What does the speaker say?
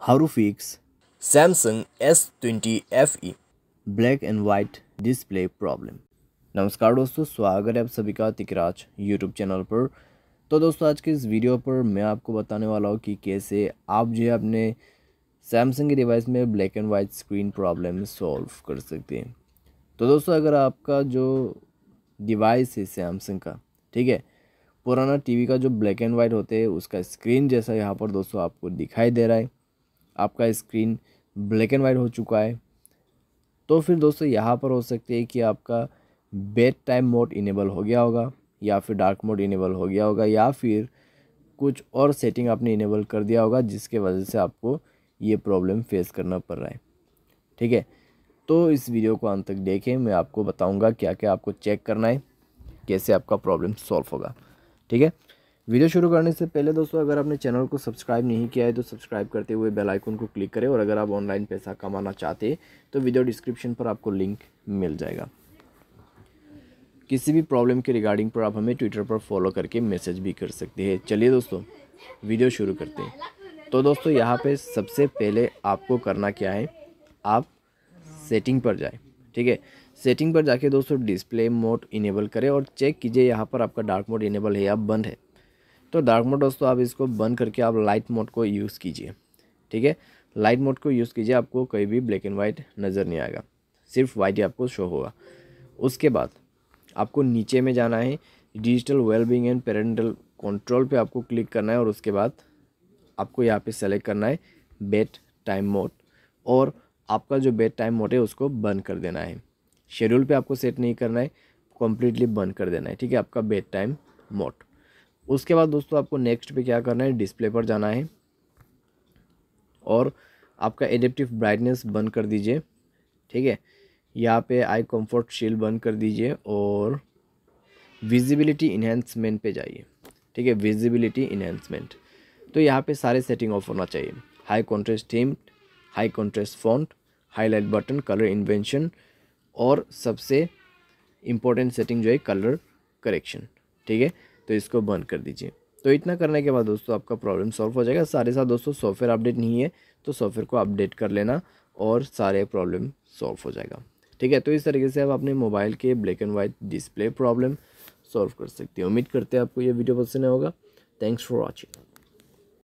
How to fix Samsung S20 FE black and white display problem नमस्कार दोस्तों स्वागत है आप सभी का तिकराज यूट्यूब चैनल पर। तो दोस्तों आज के इस वीडियो पर मैं आपको बताने वाला हूँ कि कैसे आप जो है अपने सैमसंग के डिवाइस में black and white screen problem solve कर सकते हैं। तो दोस्तों अगर आपका जो डिवाइस है सैमसंग का ठीक है पुराना टीवी का जो ब्लैक एंड वाइट होते हैं उसका स्क्रीन जैसा यहाँ पर दोस्तों आपको दिखाई दे रहा है। आपका स्क्रीन ब्लैक एंड वाइट हो चुका है। तो फिर दोस्तों, यहाँ पर हो सकते हैं कि आपका बेड टाइम मोड इनेबल हो गया होगा या फिर डार्क मोड इनेबल हो गया होगा या फिर कुछ और सेटिंग आपने इनेबल कर दिया होगा जिसके वजह से आपको ये प्रॉब्लम फेस करना पड़ रहा है। ठीक है तो इस वीडियो को अंत तक देखें। मैं आपको बताऊँगा क्या क्या आपको चेक करना है, कैसे आपका प्रॉब्लम सॉल्व होगा। ठीक है वीडियो शुरू करने से पहले दोस्तों, अगर आपने चैनल को सब्सक्राइब नहीं किया है तो सब्सक्राइब करते हुए बेल आइकन को क्लिक करें और अगर आप ऑनलाइन पैसा कमाना चाहते हैं तो वीडियो डिस्क्रिप्शन पर आपको लिंक मिल जाएगा। किसी भी प्रॉब्लम के रिगार्डिंग पर आप हमें ट्विटर पर फॉलो करके मैसेज भी कर सकते हैं। चलिए दोस्तों, वीडियो शुरू करते हैं। तो दोस्तों, यहाँ पे सबसे पहले आपको करना क्या है, आप सेटिंग पर जाए, ठीक है? सेटिंग पर जाके दोस्तों डिस्प्ले मोड इनेबल करें और चेक कीजिए यहाँ पर आपका डार्क मोड इनेबल है या बंद है। तो डार्क मोड दोस्तों, आप इसको बंद करके आप लाइट मोड को यूज़ कीजिए। ठीक है? लाइट मोड को यूज़ कीजिए, आपको कहीं भी ब्लैक एंड वाइट नज़र नहीं आएगा। सिर्फ़ वाइट ही आपको शो होगा। उसके बाद आपको नीचे में जाना है digital wellbeing and parental control पे आपको क्लिक करना है और उसके बाद आपको यहाँ पे सेलेक्ट करना है बेड टाइम मोड और आपका जो बेड टाइम मोड है, उसको बंद कर देना है। शेड्यूल पे आपको सेट नहीं करना है कम्प्लीटली बंद कर देना है। ठीक है? आपका बेड टाइम मोड उसके बाद दोस्तों आपको नेक्स्ट पे क्या करना है? डिस्प्ले पर जाना है। और आपका एडेप्टिव ब्राइटनेस बंद कर दीजिए। ठीक है? यहाँ पे आई कंफर्ट शील बंद कर दीजिए और विजिबिलिटी इन्हेंसमेंट पे जाइए। ठीक है? विजिबिलिटी इन्हेंसमेंट तो यहाँ पे सारे सेटिंग ऑफ़ होना चाहिए। High contrast theme high contrast font highlight button colour inversion और सबसे इम्पोर्टेंट सेटिंग जो है कलर करेक्शन ठीक है? तो इसको बंद कर दीजिए। तो इतना करने के बाद दोस्तों आपका प्रॉब्लम सॉल्व हो जाएगा। सारे साथ दोस्तों सॉफ्टवेयर अपडेट नहीं है तो सॉफ्टवेयर को अपडेट कर लेना और सारे प्रॉब्लम सॉल्व हो जाएगा। ठीक है तो इस तरीके से आप अपने मोबाइल के black and white display problem solve कर सकते हैं। उम्मीद करते हैं आपको ये वीडियो पसंद होगा। Thanks for watching